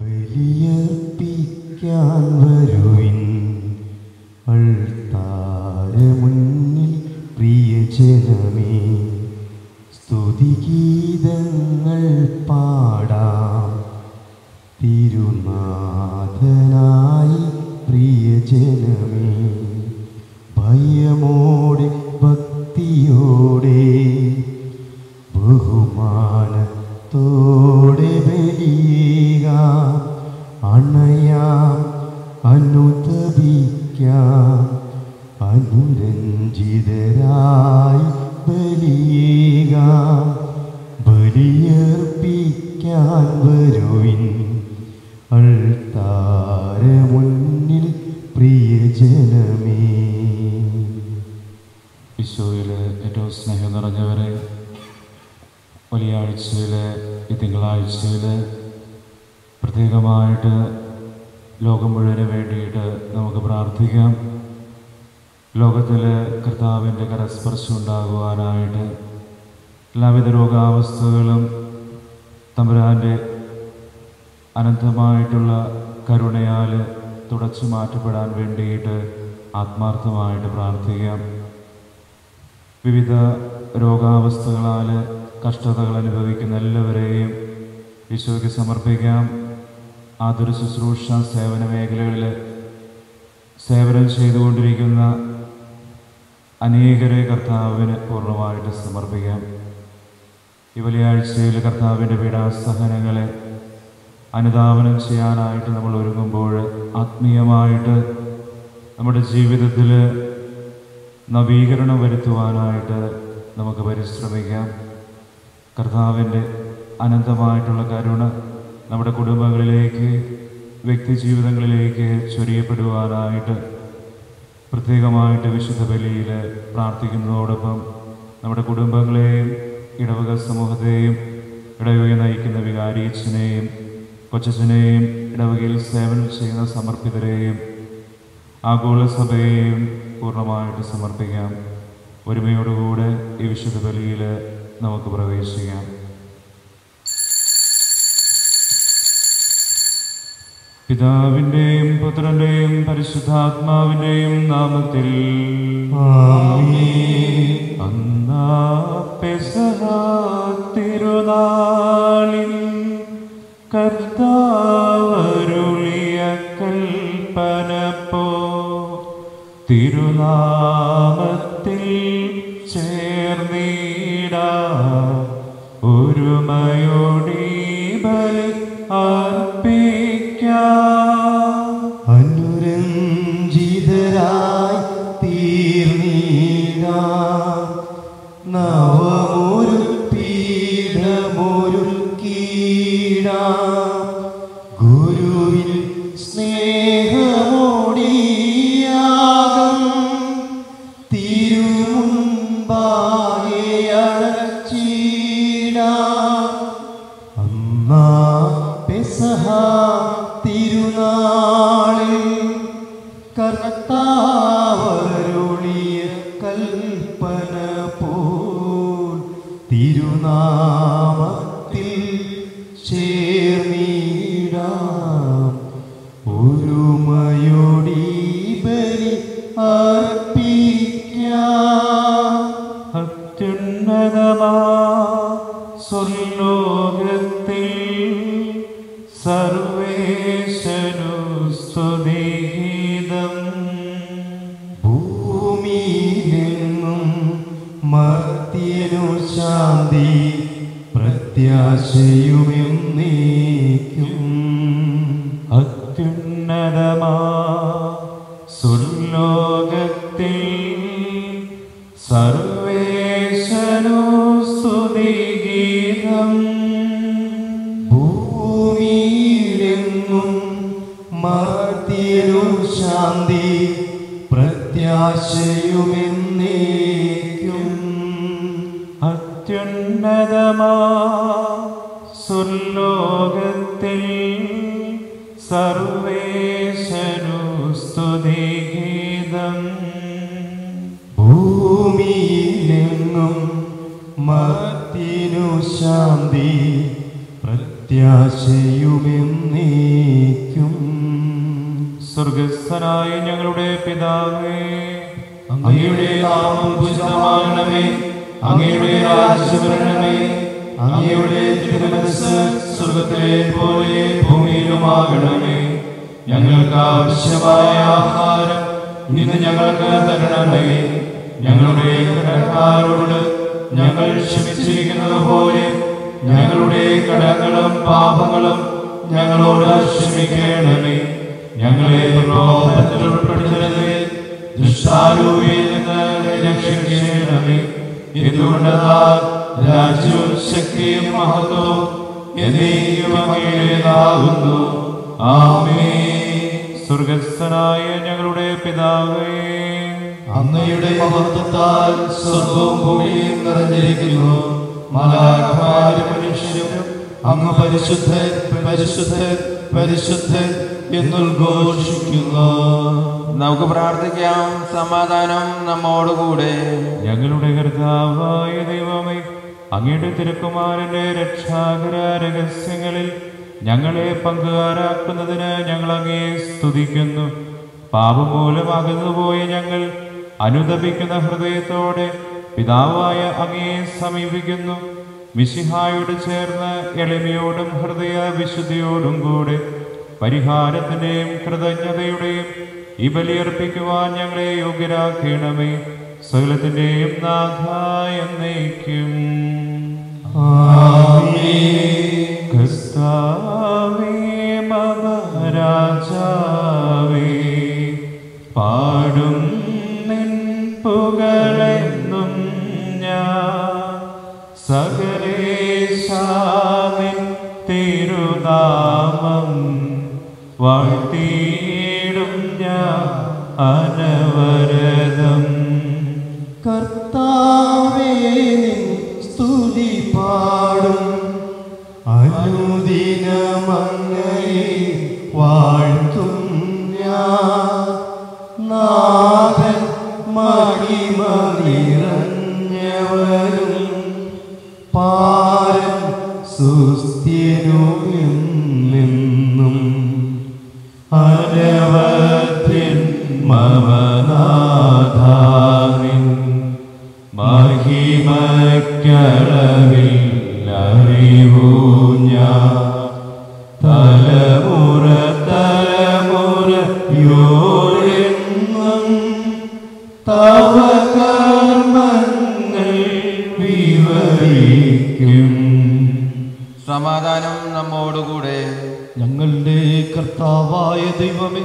ബലിയർപ്പിക്കാൻ വരുവിൻ. അൾത്താരമുന്നിൽ പ്രിയജനമേ സ്തുതിഗീതങ്ങൾ ആത്മാർത്ഥമായിട്ട് പ്രാർത്ഥിക്കാം. വിവിധ രോഗാവസ്ഥകളാൽ കഷ്ടതകൾ അനുഭവിക്കുന്ന എല്ലാവരെയും ഈശോയ്ക്ക് സമർപ്പിക്കാം. ആതുര ശുശ്രൂഷ സേവന മേഖലകളിൽ സേവനം ചെയ്തുകൊണ്ടിരിക്കുന്ന അനേകരെ കർത്താവിന് പൂർണമായിട്ട് സമർപ്പിക്കാം. ഈ വെള്ളിയാഴ്ചയിൽ കർത്താവിന്റെ പീഡാസഹനങ്ങളെ അനുധാവനം ചെയ്യാനായിട്ട് നമ്മൾ ഒരുങ്ങുമ്പോൾ ആത്മീയമായിട്ട് നമ്മുടെ ജീവിതത്തിൽ നവീകരണം വരുത്തുവാനായിട്ട് നമുക്ക് പരിശ്രമിക്കാം. കർത്താവിന്റെ അനന്തമായിട്ടുള്ള കരുണ നമ്മുടെ കുടുംബങ്ങളിലേക്ക് വ്യക്തി ജീവിതങ്ങളിലേക്ക് ചൊരിയപ്പെടുവാനായിട്ട് പ്രത്യേകമായിട്ട് വിശുദ്ധ ബലിയിൽ പ്രാർത്ഥിക്കുന്നതോടൊപ്പം നമ്മുടെ കുടുംബങ്ങളെയും ഇടവക സമൂഹത്തെയും ഇടവകയെ നയിക്കുന്ന വികാരിയച്ഛനെയും കൊച്ചച്ഛനെയും ഇടവകയിൽ സേവനം ചെയ്യുന്ന സമർപ്പിതരെയും ആഗോള സഭയെയും പൂർണമായിട്ട് സമർപ്പിക്കാം. ഒരുമയോടുകൂടെ ഈ വിശുദ്ധ ബലിയിൽ നമുക്ക് പ്രവേശിക്കാം. പിതാവിന്റെയും പുത്രന്റെയും പരിശുദ്ധാത്മാവിന്റെയും നാമത്തിൽ തിരുനാളിൽ കർത്താവരുളിയ തിരുനാമത്തിൽ ചേർന്നീട. ഒരുമയോടി ബലി അർപ്പിക്ക. അനുരഞ്ജിതരായി തീർന്നീട. നവമൊരു പീഠമൊരു കീട സ്വർലോകത്തിൽ സർവേശനു സ്തുതിഗീതം ഭൂമിയിലെങ്ങും മത്തിനു ശാന്തി പ്രത്യാശയുമെന്നേക്കും. സ്വർഗസ്ഥനായ ഞങ്ങളുടെ പിതാവേ അങ്ങയുടെ നാമം പൂജിതമാകണമേ അങ്ങയുടെ രാജ്യഭരണമേ അങ്ങയുടെ തിരുമനസ് സ്വർഗത്തിലെ പോലെ ഭൂമിയിലുമാകണമേ. ഞങ്ങൾക്ക് ആവശ്യമായ ആഹാരം ഇന്ന് ഞങ്ങൾക്ക് തരണമേ. ഞങ്ങളുടെ കടക്കാരോട് ഞങ്ങൾ ക്ഷമിച്ചിരിക്കുന്നത് പോലെ ഞങ്ങളുടെ കടങ്ങളും പാപങ്ങളും ഞങ്ങളോട് ക്ഷമിക്കണമേ. ഞങ്ങളെ പ്രലോഭനത്തിൽ ദുഷ്ടാരൂപിയിൽ നിന്ന് രക്ഷിക്കണമേ എന്തുകൊണ്ടെന്നാൽ രാജ്യവും ശക്തിയും മഹത്വവും എന്നേക്കും അങ്ങയുടേതാകുന്നു ആമേ സ്വർഗസ്ഥനായ ഞങ്ങളുടെ പിതാവേ. അങ്ങയുടെ മഹത്വത്താൽ സ്വർഗവും ഭൂമിയും നിറഞ്ഞിരിക്കുന്നു. മലാഖമാരും മനുഷ്യരും അങ്ങ് പരിശുദ്ധൻ പരിശുദ്ധൻ പരിശുദ്ധൻ എന്നുദ്ഘോഷിക്കുന്നു നമുക്ക് പ്രാർത്ഥിക്കാം. സമാധാനം നമ്മോടുകൂടെ. ഞങ്ങളുടെ കർത്താവായ ദൈവമേ അങ്ങയുടെ തിരുക്കുമാരന്റെ രക്ഷാകര രഹസ്യങ്ങളിൽ ഞങ്ങളെ പങ്കുകാരാക്കുന്നതിന് ഞങ്ങൾ അങ്ങേ സ്തുതിക്കുന്നു. പാപമൂലമാകുന്നതുപോയ ഞങ്ങൾ അനുദപിക്കുന്ന ഹൃദയത്തോടെ പിതാവായ അങ്ങയെ സമീപിക്കുന്നു. മിശിഹായോട് ചേർന്ന് എളിമയോടും ഹൃദയ വിശുദ്ധിയോടും കൂടെ പരിഹാരത്തിന്റെയും കൃതജ്ഞതയുടെയും ഈ ബലിയർപ്പിക്കുവാൻ ഞങ്ങളെ യോഗ്യരാക്കണമേ. സകലത്തിന്റെയും നാഥായ നയിക്കും ക്രിസ്താവേ മമ രാജാവേ പാടും നിൻ പുകളെന്നും ഞാൻ തിരുനാമം വാഴ്ത്തിയിടും ഞാൻ അനവരതം. തവ കർമ്മങ്ങൾ വിവരിക്കും. സമാധാനം നമ്മോടുകൂടെ. ഞങ്ങളുടെ കർത്താവായ ദൈവമേ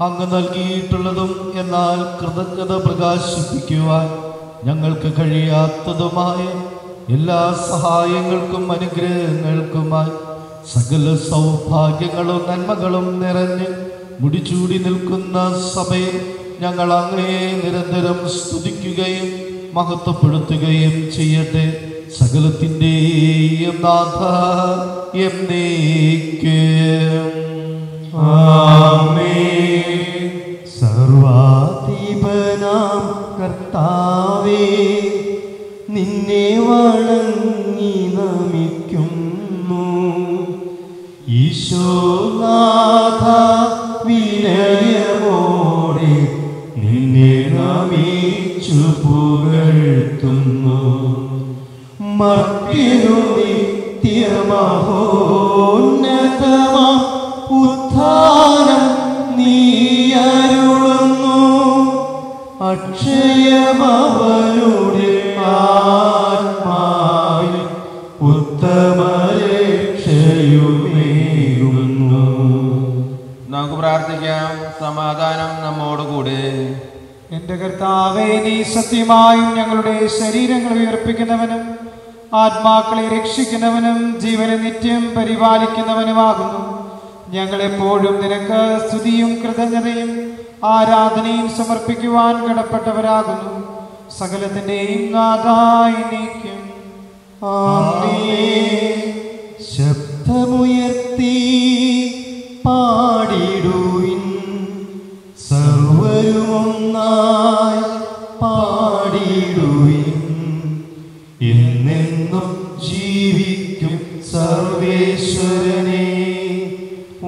അങ്ങ് നൽകിയിട്ടുള്ളതും എന്നാൽ കൃതജ്ഞത പ്രകാശിപ്പിക്കുവാൻ ഞങ്ങൾക്ക് കഴിയാത്തതുമായ എല്ലാ സഹായങ്ങൾക്കും അനുഗ്രഹങ്ങൾക്കുമായി സകല സൗഭാഗ്യങ്ങളും നന്മകളും നിറഞ്ഞ് മുടിച്ചൂടി നിൽക്കുന്ന സഭയിൽ ഞങ്ങൾ അങ്ങേ നിരന്തരം സ്തുതിക്കുകയും മഹത്വപ്പെടുത്തുകയും ചെയ്യട്ടെ. സകലത്തിന്റെയും നാഥ എന്നേക്കും സർവാധിപനാം കർത്താവേ നിന്നെ വണങ്ങി നമിക്കുന്നു. ഈശോനാഥ വിനയമോടെ മർത്തിനു നിത്യമഹോന്നതമാം ഉത്ഥാനം നീയരുളുന്നു. അക്ഷയമവനുടെ ആത്മാവിൽ ഉത്തമരക്ഷയുമേയുന്നു നമുക്ക് പ്രാർത്ഥിക്കാം. സമാധാനം നമ്മോടുകൂടെ. എന്റെ കർത്താവേ നീ സത്യമായും ഞങ്ങളുടെ ശരീരങ്ങൾ ഉയർപ്പിക്കുന്നവനും ആത്മാക്കളെ രക്ഷിക്കുന്നവനും ജീവനെ നിത്യം പരിപാലിക്കുന്നവനുമാകുന്നു. ഞങ്ങളെപ്പോഴും നിനക്ക് സ്തുതിയും കൃതജ്ഞതയും ആരാധനയും സമർപ്പിക്കുവാൻ കടപ്പെട്ടവരാകുന്നു. സകലത്തിന്റെയും നാഥായി നീക്കും ശബ്ദമുയർത്തി പാടിടുവിൻ. സർവരുമൊന്നായി പാടിടുവിൻ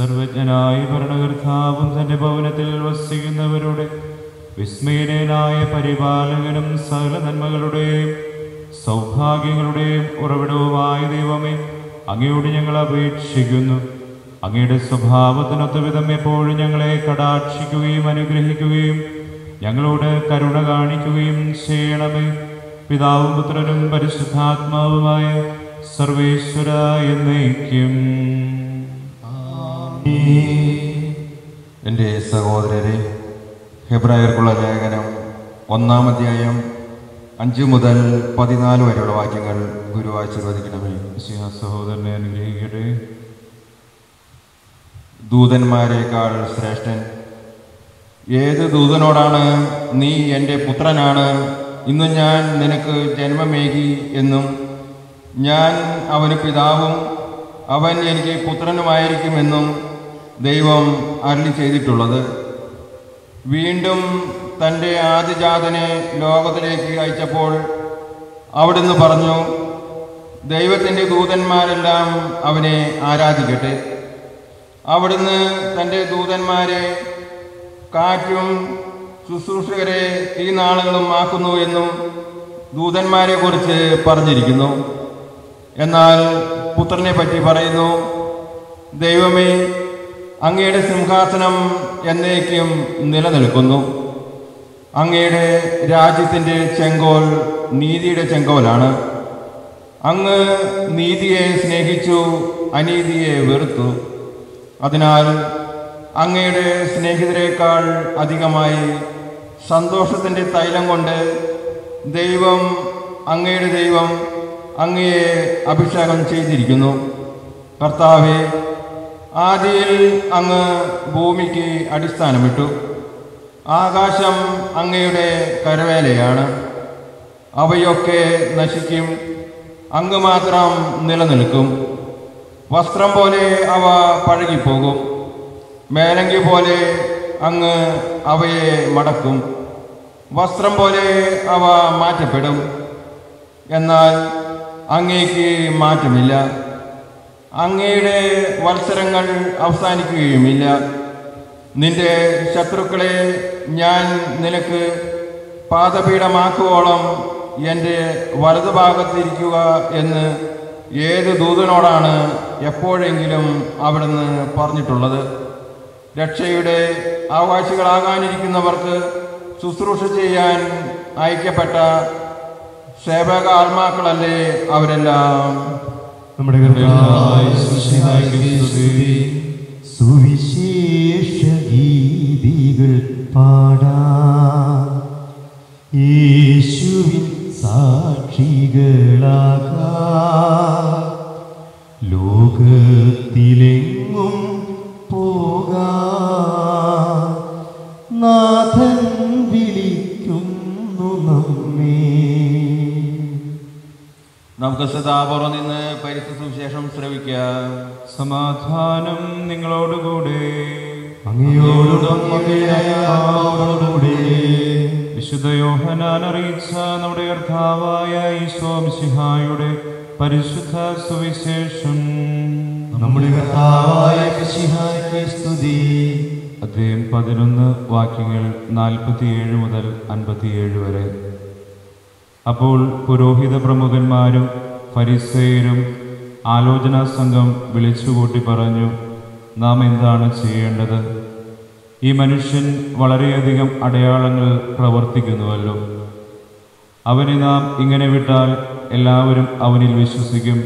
സർവജ്ഞനായ ഭരണകർത്താവും തന്റെ ഭവനത്തിൽ വസിക്കുന്നവരുടെ വിസ്മയനായ പരിപാലകനും സകല നന്മകളുടെയും സൗഭാഗ്യങ്ങളുടെയും ഉറവിടവുമായ ദൈവമേ അങ്ങയോട് ഞങ്ങൾ അപേക്ഷിക്കുന്നു. അങ്ങയുടെ സ്വഭാവത്തിനൊത്ത വിധം എപ്പോഴും ഞങ്ങളെ കടാക്ഷിക്കുകയും അനുഗ്രഹിക്കുകയും ഞങ്ങളോട് കരുണ കാണിക്കുകയും ചെയ്യണമേ. പിതാവും പുത്രനും പരിശുദ്ധാത്മാവുമായ സർവേശ്വര എന്നേക്കും. എന്റെ സഹോദരരെ ഹെബ്രായർക്കുള്ള ലേഖനം ഒന്നാം അധ്യായം അഞ്ച് മുതൽ പതിനാല് വരെയുള്ള വാക്യങ്ങൾ ഗുരു ആശീർവദിക്കണമേ സഹോദരനെ അനുഗ്രഹിക്കട്ടെ. ദൂതന്മാരെക്കാൾ ശ്രേഷ്ഠൻ. ഏത് ദൂതനോടാണ് നീ എന്റെ പുത്രനാണ്? ഇന്ന് ഞാൻ നിനക്ക് ജന്മമേകി എന്നും ഞാൻ അവന് പിതാവും അവൻ എനിക്ക് പുത്രനുമായിരിക്കുമെന്നും ദൈവം അരുളി ചെയ്തിട്ടുള്ളത് വീണ്ടും തന്റെ ആദിജാതനെ ലോകത്തിലേക്ക് അയച്ചപ്പോൾ അവിടുന്ന് പറഞ്ഞു ദൈവത്തിന്റെ ദൂതന്മാരെല്ലാം അവനെ ആരാധിക്കട്ടെ. അവിടുന്ന് തന്റെ ദൂതന്മാരെ കാറ്റും ശുശ്രൂഷകരെ ഈ നാളുകളും ആക്കുന്നു എന്നും ദൂതന്മാരെ കുറിച്ച് പറഞ്ഞിരിക്കുന്നു. എന്നാൽ പുത്രനെ പറ്റി പറയുന്നു ദൈവമേ അങ്ങയുടെ സിംഹാസനം എന്നേക്കും നിലനിൽക്കുന്നു. അങ്ങയുടെ രാജ്യത്തിന്റെ ചെങ്കോൽ നീതിയുടെ ചെങ്കോലാണ്. അങ്ങ് നീതിയെ സ്നേഹിച്ചു അനീതിയെ വെറുത്തു. അതിനാൽ അങ്ങയുടെ സ്നേഹിതരെക്കാൾ അധികമായി സന്തോഷത്തിന്റെ തൈലം കൊണ്ട് ദൈവം അങ്ങയുടെ ദൈവം അങ്ങയെ അഭിഷേകം ചെയ്തിരിക്കുന്നു. കർത്താവെ ആദിയിൽ അങ്ങ് ഭൂമിക്ക് അടിസ്ഥാനമിട്ടു. ആകാശം അങ്ങയുടെ കരവേലയാണ്. അവയൊക്കെ നശിക്കും. അങ്ങ് മാത്രം നിലനിൽക്കും. വസ്ത്രം പോലെ അവ പഴകിപ്പോകും. മേലങ്കി പോലെ അങ്ങ് അവയെ മടക്കും. വസ്ത്രം പോലെ അവ മാറ്റപ്പെടും. എന്നാൽ അങ്ങേക്ക് മാറ്റമില്ല. അങ്ങയുടെ വത്സരങ്ങൾ അവസാനിക്കുകയുമില്ല. നിന്റെ ശത്രുക്കളെ ഞാൻ നിനക്ക് പാദപീഠമാക്കുവോളം എന്റെ വലതുഭാഗത്തിരിക്കുക എന്ന് ഏത് ദൂതനോടാണ് എപ്പോഴെങ്കിലും അവിടുന്ന് പറഞ്ഞിട്ടുള്ളത്? രക്ഷയുടെ അവകാശികളാകാനിരിക്കുന്നവർക്ക് ശുശ്രൂഷ ചെയ്യാൻ അയക്കപ്പെട്ട സേവക ആത്മാക്കളല്ലേ അവരെല്ലാം? നമ്മുടെ. സുവിശേഷ ഗീതികൾ പാടാ യേശുവിൻ സാക്ഷികളാകാ ലോകത്തിലെങ്ങും പോകാ നാഥൻ നമുക്ക് സദാപുറം നിന്ന് പരിസ്ഥിതി സുവിശേഷം ശ്രവിക്കാം. സമാധാനം നിങ്ങളോടുകൂടെ. അങ്ങയോടും അങ്ങയോടുകൂടെ. വിശുദ്ധ യോഹനാൻ അറിയിച്ച നമ്മുടെ കർത്താവായ ഈശോ മിശിഹായുടെ പരിശുദ്ധ സുവിശേഷം. നമ്മുടെ കർത്താവായ മിശിഹായ്ക്ക് സ്തുതി. അദ്ദേഹം പതിനൊന്ന് വാക്യങ്ങൾ നാൽപ്പത്തിയേഴ് മുതൽ അൻപത്തിയേഴ് വരെ. അപ്പോൾ പുരോഹിത പ്രമുഖന്മാരും ഫരിസേയരും ആലോചനാ സംഘം വിളിച്ചുകൂട്ടി പറഞ്ഞു നാം എന്താണ് ചെയ്യേണ്ടത്? ഈ മനുഷ്യൻ വളരെയധികം അടയാളങ്ങൾ പ്രവർത്തിക്കുന്നുവല്ലോ. അവനെ നാം ഇങ്ങനെ വിട്ടാൽ എല്ലാവരും അവനിൽ വിശ്വസിക്കും.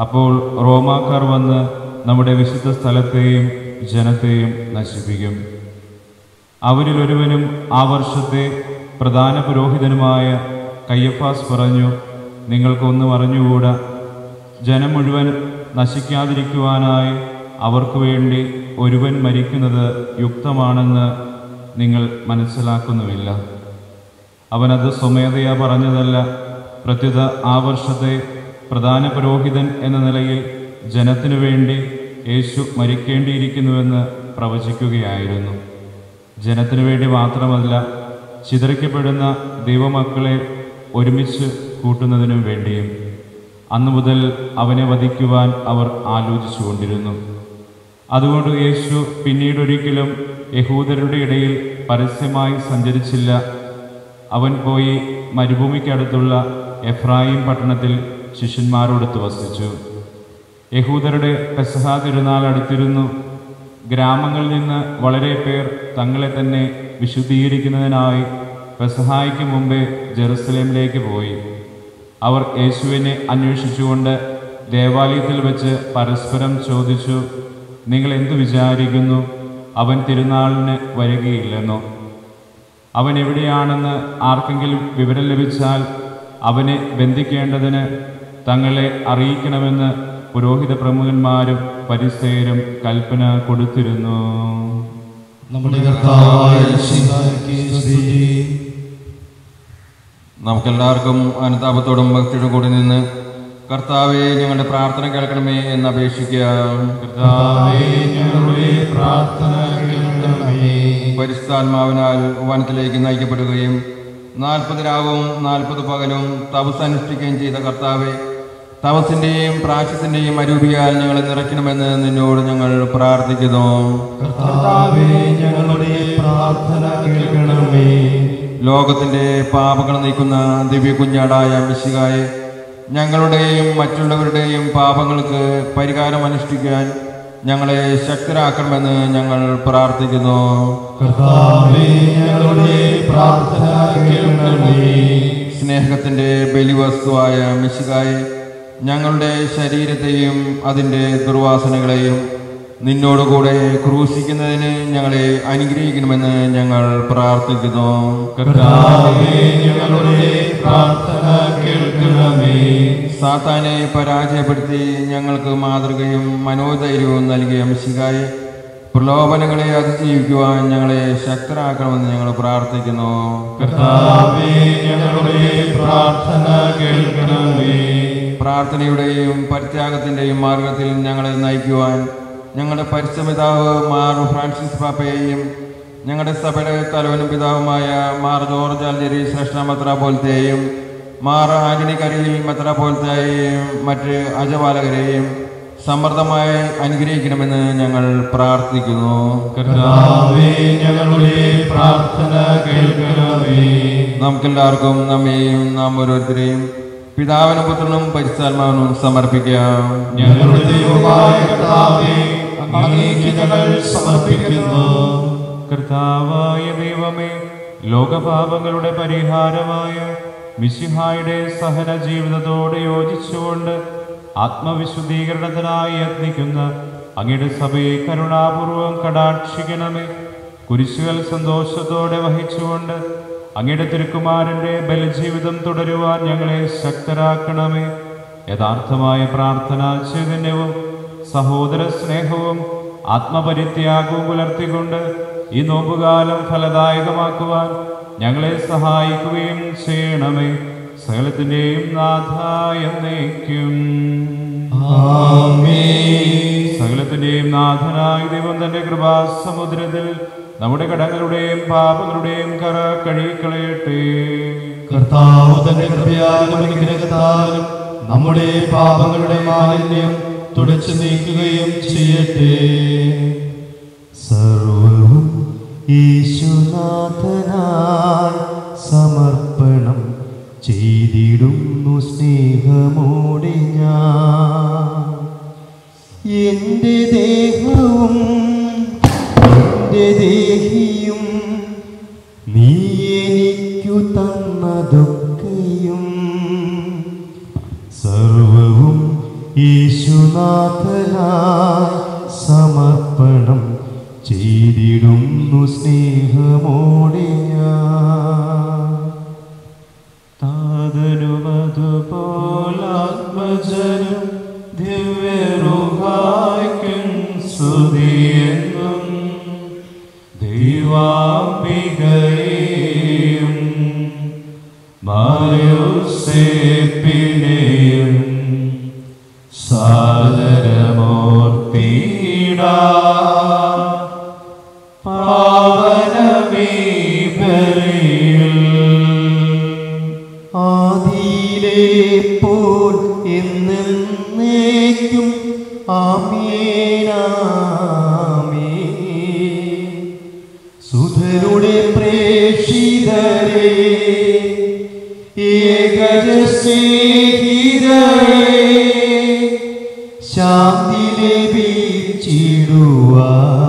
അപ്പോൾ റോമാക്കാർ വന്ന് നമ്മുടെ വിശുദ്ധ സ്ഥലത്തെയും ജനത്തെയും നശിപ്പിക്കും. അവരിൽ ഒരുവനും ആ വർഷത്തെ പ്രധാന പുരോഹിതനുമായ കയ്യഫാസ് പറഞ്ഞു നിങ്ങൾക്കൊന്നും അറിഞ്ഞുകൂടാ. ജനം മുഴുവൻ നശിക്കാതിരിക്കുവാനായി അവർക്ക് വേണ്ടി ഒരുവൻ മരിക്കുന്നത് യുക്തമാണെന്ന് നിങ്ങൾ മനസ്സിലാക്കുന്നുമില്ല. അവനത് സ്വമേധയാ പറഞ്ഞതല്ല. പ്രത്യുത ആ വർഷത്തെ പ്രധാന പുരോഹിതൻ എന്ന നിലയിൽ ജനത്തിനു വേണ്ടി യേശു മരിക്കേണ്ടിയിരിക്കുന്നുവെന്ന് പ്രവചിക്കുകയായിരുന്നു. ജനത്തിനു വേണ്ടി മാത്രമല്ല ചിതറിക്കപ്പെടുന്ന ദൈവമക്കളെ ഒരുമിച്ച് കൂട്ടുന്നതിനും വേണ്ടിയും അന്നു മുതൽ അവനെ വധിക്കുവാൻ അവർ ആലോചിച്ചുകൊണ്ടിരുന്നു. അതുകൊണ്ട് യേശു പിന്നീടൊരിക്കലും യഹൂദരുടെ ഇടയിൽ പരസ്യമായി സഞ്ചരിച്ചില്ല. അവൻ പോയി മരുഭൂമിക്കടുത്തുള്ള എഫ്രായിം പട്ടണത്തിൽ ശിഷ്യന്മാരോടൊത്ത് വസിച്ചു. യഹൂദരുടെ പെസഹ തിരുനാൾ അടുത്തിരുന്നു. ഗ്രാമങ്ങളിൽ നിന്ന് വളരെ പേർ തങ്ങളെ തന്നെ വിശുദ്ധീകരിക്കുന്നതിനായി പെസഹായ്ക്ക് മുമ്പേ ജെറുസലേമിലേക്ക് പോയി. അവർ യേശുവിനെ അന്വേഷിച്ചുകൊണ്ട് ദേവാലയത്തിൽ വെച്ച് പരസ്പരം ചോദിച്ചു നിങ്ങൾ എന്തു വിചാരിക്കുന്നു? അവൻ തിരുനാളിന് വരികയില്ലെന്നോ? അവൻ എവിടെയാണെന്ന് ആർക്കെങ്കിലും വിവരം ലഭിച്ചാൽ അവനെ ബന്ധിക്കേണ്ടതിന് തങ്ങളെ അറിയിക്കണമെന്ന് പുരോഹിത പ്രമുഖന്മാരും പരിസേരും കൽപ്പന കൊടുത്തിരുന്നു. നമ്മുടെ കർത്താവായ നമുക്കെല്ലാവർക്കും അനുതാപത്തോടും ഭക്തിയോടും കൂടി നിന്ന് കർത്താവെ ഞങ്ങളുടെ പ്രാർത്ഥന കേൾക്കണമേ എന്ന് അപേക്ഷിക്കാം കർത്താവേ ഞങ്ങളുടെ പ്രാർത്ഥന കേൾക്കണമേ. പരിശുദ്ധാത്മാവിനാൽ വനത്തിലേക്ക് നയിക്കപ്പെടുകയും നാൽപ്പത് രാവും നാൽപ്പത് പകലും തപസ് അനുഷ്ഠിക്കുകയും ചെയ്ത കർത്താവെ തപസിന്റെയും പ്രാശത്തിന്റെയും അരൂപിയാൽ ഞങ്ങളെ നിറയ്ക്കണമെന്ന് നിന്നോട് ഞങ്ങൾ പ്രാർത്ഥിക്കുന്നു. ഞങ്ങളുടെ പ്രാർത്ഥന കേൾക്കണമേ. ലോകത്തിന്റെ പാപങ്ങൾ നീക്കുന്ന ദിവ്യ കുഞ്ഞാടായ മിശികായെ ഞങ്ങളുടെയും മറ്റുള്ളവരുടെയും പാപങ്ങൾക്ക് പരിഹാരം അനുഷ്ഠിക്കാൻ ഞങ്ങളെ ശക്തരാക്കണമെന്ന് ഞങ്ങൾ പ്രാർത്ഥിക്കുന്നു. സ്നേഹത്തിന്റെ ബലിവസ്തുവായ മിശികായെ ഞങ്ങളുടെ ശരീരത്തെയും അതിന്റെ ദുർവാസനകളെയും നിന്നോടുകൂടെ ക്രൂശിക്കുന്നതിന് ഞങ്ങളെ അനുഗ്രഹിക്കണമെന്ന് ഞങ്ങൾ പ്രാർത്ഥിക്കുന്നു. സാത്താനെ പരാജയപ്പെടുത്തി ഞങ്ങൾക്ക് മാതൃകയും മനോധൈര്യവും നൽകിയ മിശികായി പ്രലോഭനങ്ങളെ അതിജീവിക്കുവാൻ ഞങ്ങളെ ശക്തരാക്കണമെന്ന് ഞങ്ങൾ പ്രാർത്ഥിക്കുന്നു. പ്രാർത്ഥനയുടെയും പരിത്യാഗത്തിന്റെയും മാർഗത്തിൽ ഞങ്ങളെ നയിക്കുവാൻ ഞങ്ങളുടെ പരിസമിതാവ് മാർ ഫ്രാൻസിസ് പാപ്പയെയും ഞങ്ങളുടെ സഭയുടെ തലവനും പിതാവുമായ മാർ ജോർജ് അഞ്ചേരി ശ്രേഷ്ഠ മെത്രാപോലത്തെയും മാർ ആന്റണി കരിയിൽ മെത്രാപോലത്തെയും മറ്റ് അജപാലകരെയും സമൃദ്ധമായി അനുഗ്രഹിക്കണമെന്ന് ഞങ്ങൾ പ്രാർത്ഥിക്കുന്നു. കർത്താവേ ഞങ്ങളുടെ പ്രാർത്ഥന കേൾക്കണമേ. നമുക്കെല്ലാവർക്കും നമ്മെയും നാം ഓരോരുത്തരെയും പിതാവിനും പുത്രനും പരിസ്ഥാത്മാവിനും സമർപ്പിക്കാം. ഞങ്ങളുടെ സമർപ്പിക്കുന്നു. കർത്താവായ ദൈവമേ ലോകപാപങ്ങളുടെ പരിഹാരമായ മിശിഹായുടെ സഹന ജീവിതത്തോട് യോജിച്ചുകൊണ്ട് ആത്മവിശുദ്ധീകരണത്തിനായി യത്നിക്കുന്ന അങ്ങയുടെ സഭയെ കരുണാപൂർവം കടാക്ഷിക്കണമേ. കുരിശുകൾ സന്തോഷത്തോടെ വഹിച്ചുകൊണ്ട് അങ്ങയുടെ തിരുക്കുമാരന്റെ ബലജീവിതം തുടരുവാൻ ഞങ്ങളെ ശക്തരാക്കണമേ. യഥാർത്ഥമായ പ്രാർത്ഥനാ ചൈതന്യവും സഹോദര സ്നേഹവും ആത്മപരിത്യാഗവും പുലർത്തിക്കൊണ്ട് ഈ നോമ്പുകാലം ഫലദായകമാക്കുവാൻ ഞങ്ങളെ സഹായിക്കുകയും ചെയ്യണമേ. സകലത്തിന്റെയും നാഥായ എന്നേക്കും. സകലത്തിന്റെയും നാഥനായ ദൈവം തന്റെ കൃപാസമുദ്രത്തിൽ നമ്മുടെ കടങ്ങളുടെയും പാപങ്ങളുടെയും കറ കഴുകിക്കളയട്ടെ. കർത്താവ് തന്റെ കൃപയാലും അനുഗ്രഹത്താലും നമ്മുടെ പാപങ്ങളുടെ മാലിന്യം തുടച്ചു നീക്കുകയും ചെയ്യട്ടെ. സർവവും യേശുനാഥനായി സമർപ്പണം ചെയ്തിടുന്നു സ്നേഹമോടെ ഞാൻ. എന്റെ ദേഹവും എന്റെ ദേഹിയും നീ എനിക്കു തന്നതൊക്കെയും യേശുനാഥനായി സമർപ്പണം ചെയ്തിടുന്നു സ്നേഹമോടെ താതനുമതുപോലാത്മജനും ദിവ്യറുഹായ്ക്കും സ്തുതിയെന്നും സാദരമോർത്തിടാ പാവനമീ ബലിയിൽ ആദിയിലെ പോൽ എന്നേക്കും ആമേനാമേ. സുധരുടെ പ്രേക്ഷിതരെ ഏകജ Baba.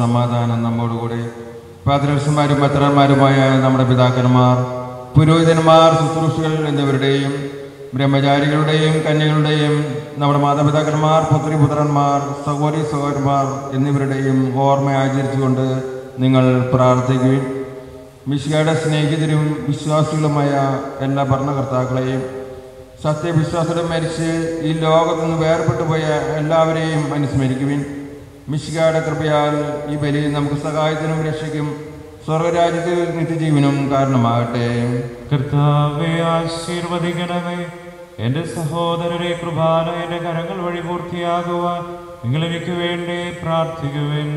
സമാധാനം നമ്മോടുകൂടെ പാത്രന്മാരും പത്രന്മാരുമായ നമ്മുടെ പിതാക്കന്മാർ പുരോഹിതന്മാർ ശുശ്രൂഷകൾ എന്നിവരുടെയും ബ്രഹ്മചാരികളുടെയും കന്യകളുടെയും നമ്മുടെ മാതാപിതാക്കന്മാർ പുത്രി പുത്രന്മാർ സഹോദരി സഹോദരന്മാർ എന്നിവരുടെയും ഓർമ്മ ആചരിച്ചുകൊണ്ട് നിങ്ങൾ പ്രാർത്ഥിക്കുകയും മിശിയുടെ സ്നേഹിതരും വിശ്വാസികളുമായ എല്ലാ ഭരണകർത്താക്കളെയും സത്യവിശ്വാസം മരിച്ച് ഈ ലോകത്തു നിന്ന് വേർപെട്ടു പോയ എല്ലാവരെയും അനുസ്മരിക്കുവിൻ. മിശികയുടെ കൃപയാൽ ഈ ബലി നമുക്ക് സഹായത്തിനും രക്ഷയ്ക്കും സ്വർഗരാജ്യത്തിൽ നിത്യജീവനും കാരണമാകട്ടെ. കർത്താവെ ആശീർവദിക്കണമേ. എന്റെ സഹോദരരെ കൃപാന എന്റെ കരങ്ങൾ വഴി പൂർത്തിയാകുവാൻ നിങ്ങൾ എനിക്ക് വേണ്ടി പ്രാർത്ഥിക്കുവൻ.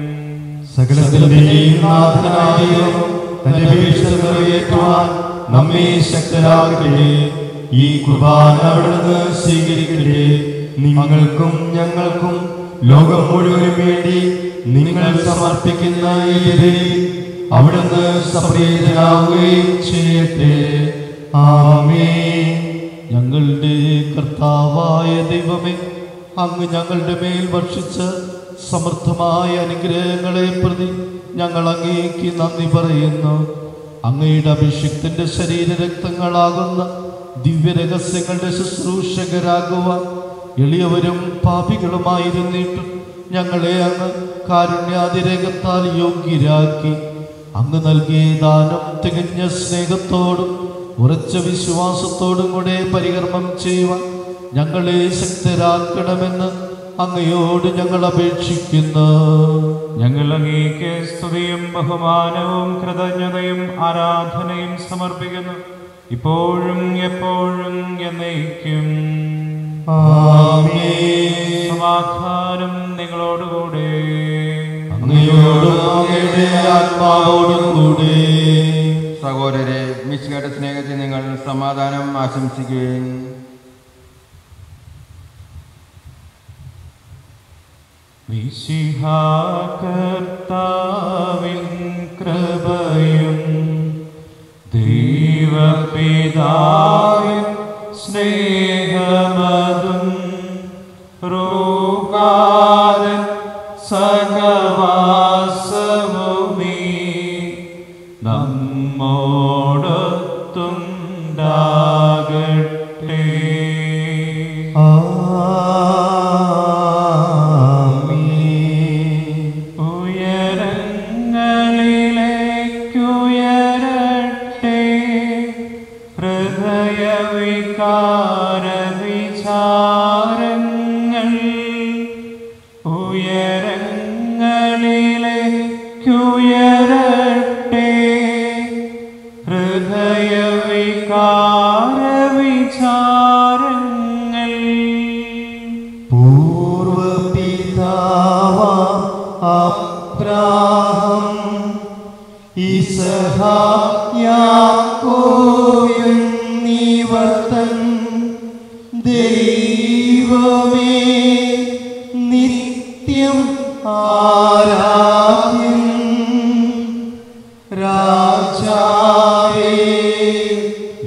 സകലത്തിന്റെയും നാഥനായ ദൈവം തന്റെ വീഴ്ച നിറവേറ്റുവാൻ നമ്മെ ശക്തരാകട്ടെ ഈ കുർബാന അവിടുന്ന് സ്വീകരിക്കട്ടെ. നിങ്ങൾക്കും ഞങ്ങൾക്കും ലോകം മുഴുവനും വേണ്ടി നിങ്ങൾ സമർപ്പിക്കുന്ന അവിടുന്ന് സപ്രീതനാവുകയും ചെയ്യട്ടെ. ആമേ. ഞങ്ങളുടെ കർത്താവായ ദൈവമേ അങ്ങ് ഞങ്ങളുടെ മേൽ ഭക്ഷിച്ച സമൃദ്ധമായ അനുഗ്രഹങ്ങളെ പ്രതി ഞങ്ങൾ അങ്ങേക്ക് നന്ദി പറയുന്നു. അങ്ങയുടെ അഭിഷിക്തന്റെ ശരീരരക്തങ്ങളാകുന്ന ദിവ്യരഹസ്യങ്ങളുടെ ശുശ്രൂഷകരാകുവാൻ എളിയവരും പാപികളുമായിരുന്നിട്ടും ഞങ്ങളെ അങ്ങ് കാരുണ്യാതിരേകത്താൽ യോഗ്യരാക്കി. അങ്ങ് നൽകിയ ദാനം തികഞ്ഞ സ്നേഹത്തോടും ഉറച്ച വിശ്വാസത്തോടും കൂടെ പരികർമ്മം ചെയ്യുവാൻ ഞങ്ങളെ ശക്തരാക്കണമെന്ന് അങ്ങയോട് ഞങ്ങൾ അപേക്ഷിക്കുന്നു. ഞങ്ങൾ അങ്ങേക്ക് സ്തുതിയും ബഹുമാനവും കൃതജ്ഞതയും ആരാധനയും സമർപ്പിക്കുന്നു. ഇപ്പോഴും എപ്പോഴും എന്നേക്കും. സമാധാനം നിങ്ങളോടുകൂടെ. ആത്മാവോടും കൂടെ. സഹോദരെ മിശികയുടെ സ്നേഹത്തിൽ നിങ്ങൾ സമാധാനം ആശംസിക്കുകയും. വിശിഹാകർത്താവിൻ കൃപയും ദൈവപിതാവിൻ स्नेहमधुं रूपा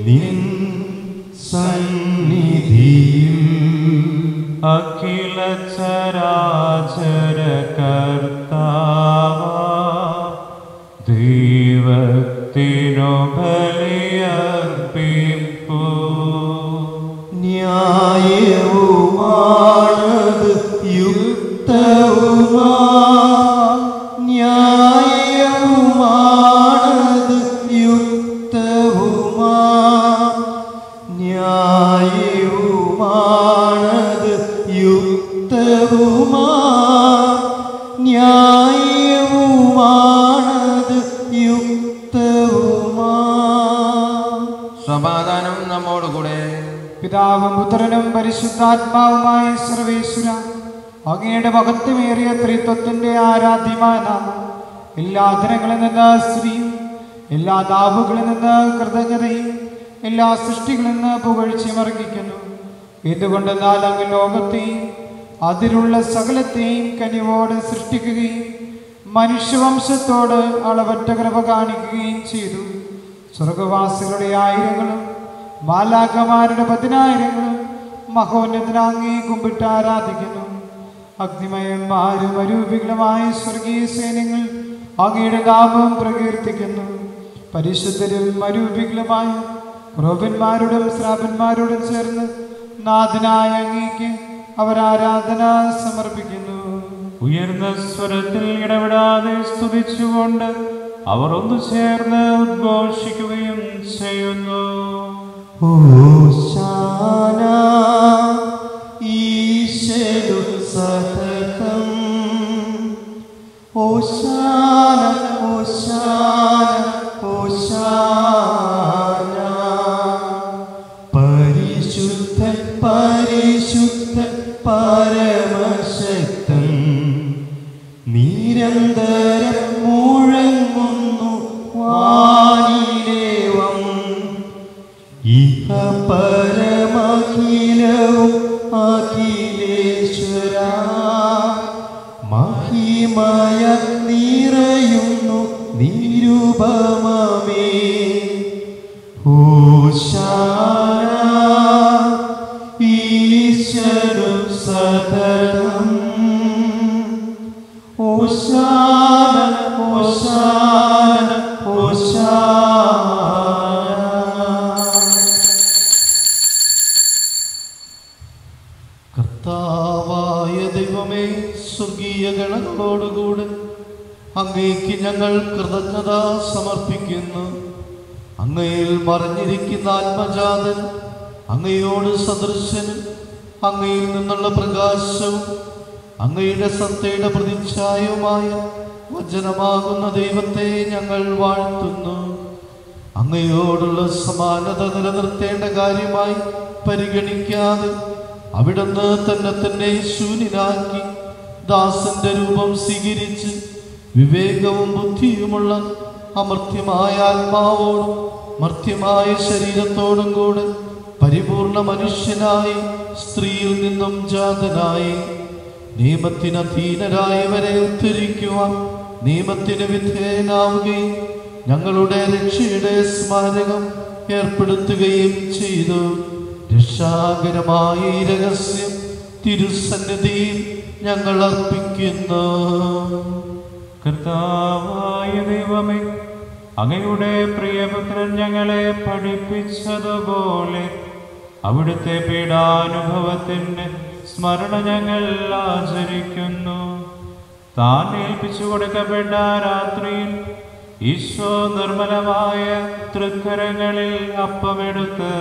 निन् सन्निधिम् चर സ്ത്രീയും എല്ലാ നാവുകളിൽ നിന്ന് കൃതജ്ഞതയും എല്ലാ സൃഷ്ടികളിൽ നിന്ന് പുകഴ്ചയും അർഹിക്കുന്നു. എന്തുകൊണ്ടെന്നാൽ അങ്ങ് ലോകത്തെയും അതിലുള്ള സകലത്തെയും കനിവോടെ സൃഷ്ടിക്കുകയും മനുഷ്യവംശത്തോട് അളവറ്റ കൃപ കാണിക്കുകയും ചെയ്തു. സ്വർഗവാസികളുടെ ആയിരങ്ങളും മാലാഖമാരുടെ പതിനായിരങ്ങളും മഹോന്നതനാങ്ങി കുമ്പിട്ട് ആരാധിക്കുന്നു. അഗ്നിമയന്മാരും അരൂപികളുമായ സ്വർഗീയ സൈന്യങ്ങൾ അങ്ങയുടെ നാമം പ്രകീർത്തിക്കുന്നു. പരിശുദ്ധരും മരൂപികളുമായ ക്രോപന്മാരോടും ശ്രാപന്മാരോടും ചേർന്ന് നാഥനായ അങ്ങേക്ക് അവർ ആരാധന സമർപ്പിക്കുന്നു. ഉയർന്ന സ്വരത്തിൽ ഇടപെടാതെ സ്തുതിച്ചുകൊണ്ട് അവർ ഒന്നു ചേർന്ന് ഉദ്ഘോഷിക്കുകയും ചെയ്യുന്നു. ഓ ഈശരു അങ്ങയുടെ പ്രതിച്ഛായുമായ വചനമാകുന്ന ദൈവത്തെ ഞങ്ങൾ വാഴ്ത്തുന്നു. അങ്ങയോടുള്ള സമാനത നിലനിർത്തേണ്ട കാര്യമായി പരിഗണിക്കാതെ അവിടുന്ന് തന്നെ തന്നെ ശൂന്യനാക്കി ദാസന്റെ രൂപം സ്വീകരിച്ച് വിവേകവും ബുദ്ധിയുമുള്ള അമർത്യമായ ആത്മാവോടും മർത്യമായ ശരീരത്തോടും കൂടെ പരിപൂർണ മനുഷ്യനായി സ്ത്രീയിൽ നിന്നും ജാതനായി നിയമത്തിന് അധീനരായവരെ ഉദ്ധരിക്കുവാൻ നിയമത്തിന് വിധേയനാവുകയും ഞങ്ങളുടെ രക്ഷയുടെ സ്മാരകം ഏർപ്പെടുത്തുകയും ചെയ്തു. രക്ഷാകരമായ രഹസ്യം തിരുസന്നിധിയിൽ ഞങ്ങൾ അർപ്പിക്കുന്നു. കർത്താവായ ദൈവമേ അങ്ങയുടെ പ്രിയപുത്രൻ ഞങ്ങളെ പഠിപ്പിച്ചതുപോലെ അവിടുത്തെ പീഡാനുഭവത്തിന്റെ സ്മരണ ഞങ്ങൾ ആചരിക്കുന്നു. താൻ ഏൽപ്പിച്ചു കൊടുക്കപ്പെട്ട രാത്രിയിൽ ഈശോ നിർമ്മലമായ തൃക്കരങ്ങളിൽ അപ്പമെടുത്ത്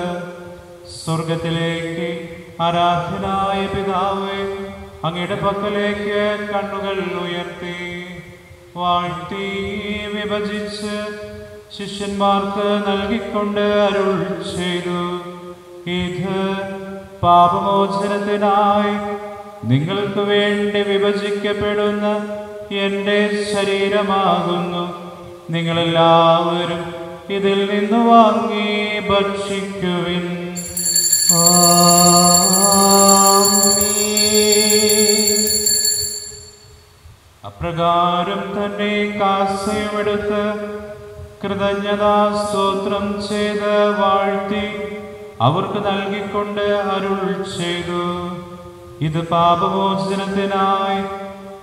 സ്വർഗത്തിലേക്ക് ആരാധനായ പിതാവ് അങ്ങയുടെ പക്കലേക്ക് കണ്ണുകൾ ഉയർത്തി വാഴ്ത്തി വിഭജിച്ച് ശിഷ്യന്മാർക്ക് നൽകിക്കൊണ്ട് അരുൾ ചെയ്തു. ഇത് പാപമോചനത്തിനായി നിങ്ങൾക്ക് വേണ്ടി വിഭജിക്കപ്പെടുന്ന എന്റെ ശരീരമാകുന്നു. നിങ്ങളെല്ലാവരും ഇതിൽ നിന്ന് വാങ്ങി ഭക്ഷിക്കുവിൻ. അപ്രകാരം തന്നെ കാസയുമെടുത്ത് കൃതജ്ഞതാ സ്തോത്രം ചെയ്ത് വാഴ്ത്തി അവർക്ക് നൽകിക്കൊണ്ട് അരുൾ ചെയ്തു. ഇത് പാപമോചനത്തിനായി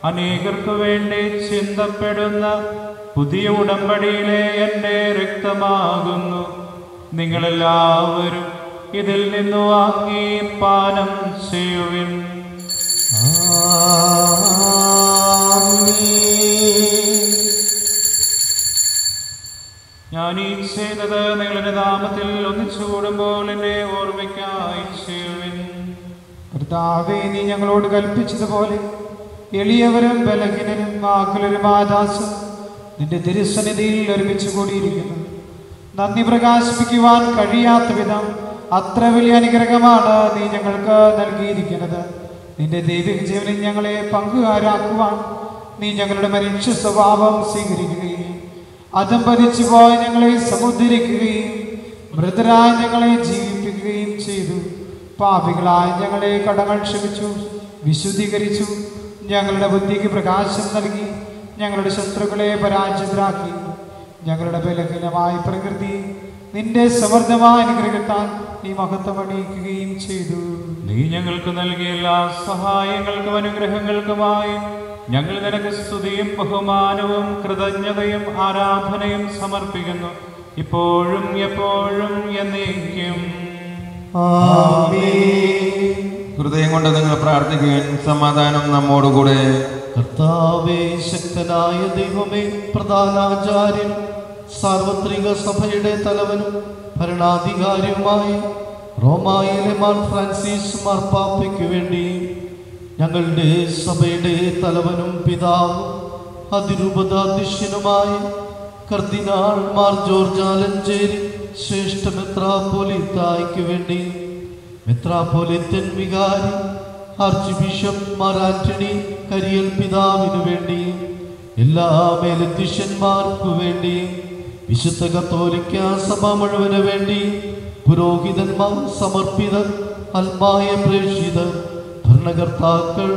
അനേകർക്ക് വേണ്ടി ചിന്തപ്പെടുന്ന പുതിയ ഉടമ്പടിയിലെ എന്റെ രക്തമാകുന്നു. നിങ്ങളെല്ലാവരും ഇതിൽ നിന്ന് വാങ്ങി പാനം ചെയ്യുവിൻ. ഞാൻ ഈ ചെയ്തത് നിങ്ങളുടെ നാമത്തിൽ ഒന്നിച്ചു കൂടുമ്പോൾ എന്നെ ഓർമ്മിക്കായി ചെയ്യുവിൻ കർത്താവേ നീ ഞങ്ങളോട് കൽപ്പിച്ചതുപോലെ എളിയവരും ബലഹീനരും ആകുലരും ആദാസും നിന്റെ തിരുസന്നിധിയിൽ ഒരുമിച്ച് കൂടിയിരിക്കുന്നു. നന്ദി പ്രകാശിപ്പിക്കുവാൻ കഴിയാത്ത വിധം അത്ര വലിയ അനുഗ്രഹമാണ് നീ ഞങ്ങൾക്ക് നൽകിയിരിക്കുന്നത്. നിന്റെ ദൈവിക ജീവനിൽ ഞങ്ങളെ പങ്കുകാരാക്കുവാൻ നീ ഞങ്ങളുടെ മനുഷ്യ സ്വഭാവം സ്വീകരിക്കുകയും അതമ്പതിച്ചു പോയ ഞങ്ങളെ സമുദ്ധരിക്കുകയും മൃതരായ ഞങ്ങളെ ജീവിപ്പിക്കുകയും ചെയ്തു. പാപികളായ ഞങ്ങളെ കടങ്ങൾ ക്ഷമിച്ചു വിശുദ്ധീകരിച്ചു. ഞങ്ങളുടെ ബുദ്ധിക്ക് പ്രകാശം നൽകി ഞങ്ങളുടെ ശത്രുക്കളെ പരാജിതരാക്കി. ഞങ്ങളുടെ ബലഹീനമായ പ്രകൃതി നിന്റെ സമൃദ്ധമായ അനുഗ്രഹത്താൽ നീ മഹത്വം അണിയിക്കുകയും ചെയ്തു. നീ ഞങ്ങൾക്ക് നൽകിയ എല്ലാ സഹായങ്ങൾക്കും അനുഗ്രഹങ്ങൾക്കുമായി ഞങ്ങൾ നിനക്ക് സ്തുതിയും ബഹുമാനവും കൃതജ്ഞതയും ആരാധനയും സമർപ്പിക്കുന്നു. ഇപ്പോഴും എപ്പോഴും എന്നേക്കും. ഹൃദയം കൊണ്ട് നിങ്ങൾ പ്രാർത്ഥിക്കുകയും സമാധാനം നമ്മോടുകൂടെ. കർത്താവേ ശക്തനായ ദൈവമേ പ്രധാനാചാര്യൻ സാർവത്രിക സഭയുടെ തലവനും ഭരണാധികാരിയുമായി റോമായിലെ മാർ ഫ്രാൻസിസ് മാർപ്പാപ്പയ്ക്ക് വേണ്ടി ഞങ്ങളുടെ സഭയുടെ തലവനും പിതാവും അതിരൂപതാധ്യക്ഷനുമായ കർദിനാൾ മാർ ജോർജ് ആലഞ്ചേരി ശ്രേഷ്ഠ മെത്രാപോലിത്തായ്ക്ക് വേണ്ടി മെത്രാപോലിത്തൻ വികാരി ആർച്ച് ബിഷപ്പ് മാർ ആന്റണി കരിയൽ പിതാവിനു വേണ്ടി എല്ലാ മേലധ്യക്ഷന്മാർക്കു വേണ്ടി വിശുദ്ധ കത്തോലിക്ക സഭ മുഴുവൻ വേണ്ടി പുരോഹിതന്മാർ സമർപ്പിതർ അൽമായ പ്രേക്ഷിതർ ഭരണകർത്താക്കൾ